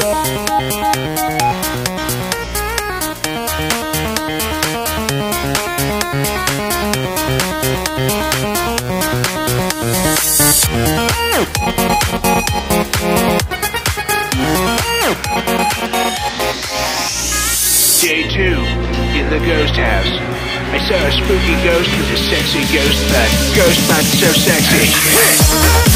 Day the ghost house. I saw a spooky ghost with a sexy ghost butt. Ghost butt so sexy.